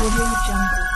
Audio Jungle.